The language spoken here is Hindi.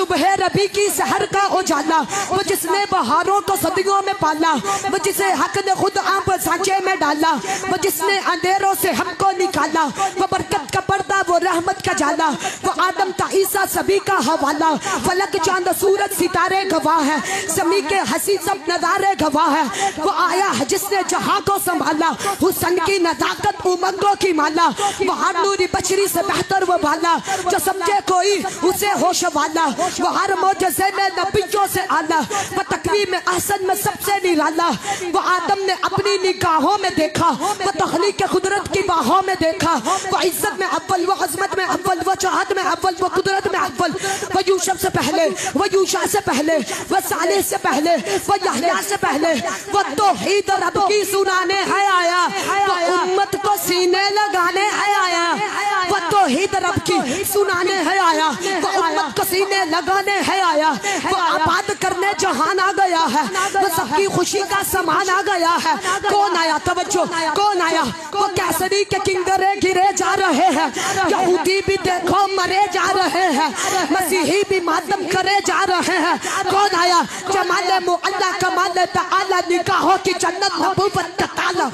सुबह रबी की सहर का उजाला, वो जिसने बहारों को सदियों में पाला, वो जिसे हक ने खुद आप सांचे में डाला, वो जिसने अंधेरों से हमको निकाला जाला। वो आदम का ईसा सभी का हवाला। फलक, चाँद, सूरज, सितारे गवाह है। समी के हसी सब नजारे गवाह है। वो आया है जिसने जहाँ को संभाला। हुसन की नजाकत उमंगों की माला। वो हर नूरी बछरी से बेहतर वो बाला जो समझे कोई उसे होश वाला। वो हर मोजे में नबियों से आला। वो तकवी में अहसन में सबसे निराला। वो आदम ने अपनी निगाहों में देखा। वो तखलीक के कुदरत की बाहों में देखा। वो इज़्ज़त में अव्वल, वो अजमत में अव्वल, वो चाहत में अव्वल, वो कुदरत में अव्वल। वो यूशफ से पहले, वो यूशा से पहले, वो साले से पहले, वो यहया से पहले, वो तो ईद रब की सुनाने है आया। वो उम्मत को सीने लगाने है आया। वो तो ईद रब की सुनाने है आया। वो उम्मत को सीने लगाने है आया। वो आबाद करने जहान गया है। वो सबकी खुशी का सामान आ गया है। कौन आया? तवज्जो कौन आया? वो कैसरी के किंगरे गिरे जा रहे हैं। यहूदी भी देखो मरे जा रहे हैं। मसीही भी मातम करे जा रहे हैं। कौन आया? जमाल मुअल्ला कमाल ताला निकाहों की जन्नत नबूवत का ताला।